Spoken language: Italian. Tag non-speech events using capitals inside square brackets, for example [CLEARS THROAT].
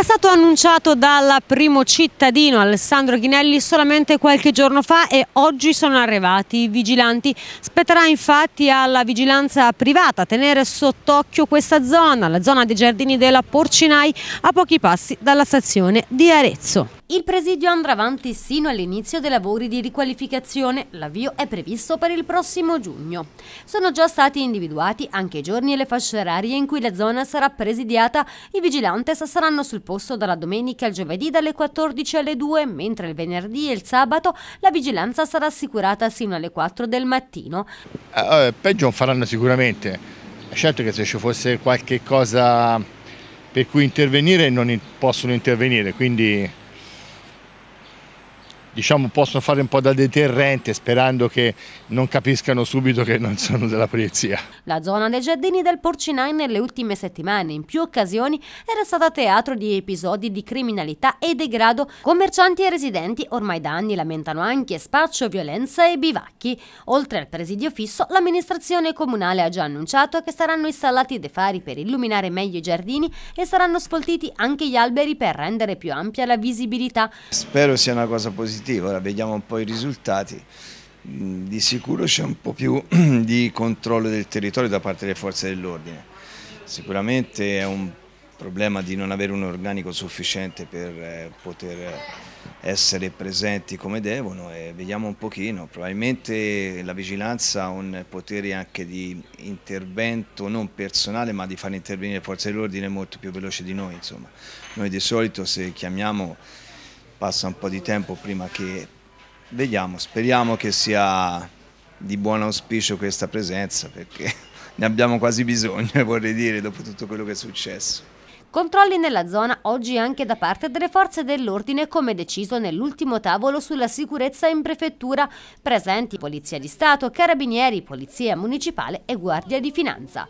Era stato annunciato dal primo cittadino Alessandro Ghinelli solamente qualche giorno fa e oggi sono arrivati i vigilanti. Spetterà infatti alla vigilanza privata tenere sott'occhio questa zona, la zona dei giardini della Porcinai, a pochi passi dalla stazione di Arezzo. Il presidio andrà avanti sino all'inizio dei lavori di riqualificazione. L'avvio è previsto per il prossimo giugno. Sono già stati individuati anche i giorni e le fasce orarie in cui la zona sarà presidiata. I vigilantes saranno sul posto dalla domenica al giovedì dalle 14 alle 2, mentre il venerdì e il sabato la vigilanza sarà assicurata sino alle 4 del mattino. Eh, peggio non faranno sicuramente. Certo che se ci fosse qualche cosa per cui intervenire non possono intervenire, quindi diciamo, possono fare un po' da deterrente sperando che non capiscano subito che non sono della polizia. La zona dei giardini del Porcinai nelle ultime settimane in più occasioni era stata teatro di episodi di criminalità e degrado. Commercianti e residenti ormai da anni lamentano anche spaccio, violenza e bivacchi. Oltre al presidio fisso, l'amministrazione comunale ha già annunciato che saranno installati dei fari per illuminare meglio i giardini e saranno sfoltiti anche gli alberi per rendere più ampia la visibilità. Spero sia una cosa positiva positivo, ora vediamo un po' i risultati. Mm, di sicuro c'è un po' più [CLEARS THROAT] di controllo del territorio da parte delle forze dell'ordine. Sicuramente è un problema di non avere un organico sufficiente per eh, poter essere presenti come devono e vediamo un pochino, probabilmente la vigilanza ha un potere anche di intervento non personale ma di fare intervenire le forze dell'ordine molto più veloce di noi, insomma. noi di solito se chiamiamo passa un po' di tempo prima che vediamo, speriamo che sia di buon auspicio questa presenza perché [LAUGHS] ne abbiamo quasi bisogno [LAUGHS] vorrei dire dopo tutto quello che è successo. Controlli nella zona oggi anche da parte delle forze dell'ordine come deciso nell'ultimo tavolo sulla sicurezza in prefettura, presenti Polizia di Stato, Carabinieri, Polizia Municipale e Guardia di Finanza.